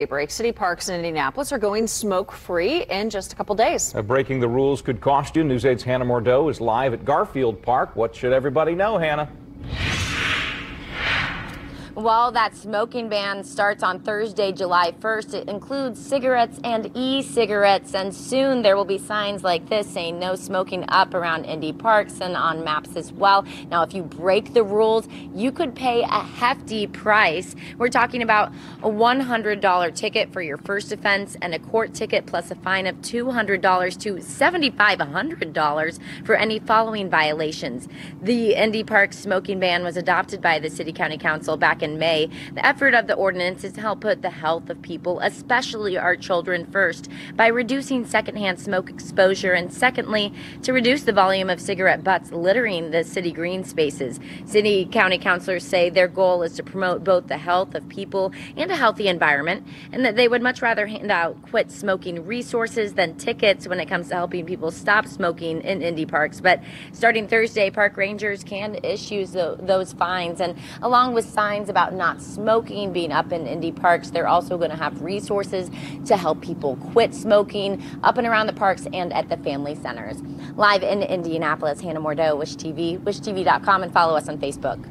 Daybreak City Parks in Indianapolis are going smoke free in just a couple days. Uh, breaking the rules could cost you. News 8's Hannah Mordeau is live at Garfield Park. What should everybody know, Hannah? Well, that smoking ban starts on Thursday, July 1st. It includes cigarettes and e-cigarettes, and soon there will be signs like this saying no smoking up around Indy Parks and on maps as well. Now, if you break the rules, you could pay a hefty price. We're talking about a $100 ticket for your first offense and a court ticket plus a fine of $200 to $7,500 for any following violations. The Indy Park smoking ban was adopted by the City County Council back in May. The effort of the ordinance is to help put the health of people, especially our children, first by reducing secondhand smoke exposure and secondly, to reduce the volume of cigarette butts littering the city green spaces. City county councilors say their goal is to promote both the health of people and a healthy environment and that they would much rather hand out quit smoking resources than tickets when it comes to helping people stop smoking in Indy parks. But starting Thursday, park rangers can issue those fines and along with signs about not smoking being up in Indy parks. They're also going to have resources to help people quit smoking up and around the parks and at the family centers. Live in Indianapolis, Hannah Mordeau, Wish TV, wishtv.com, and follow us on Facebook.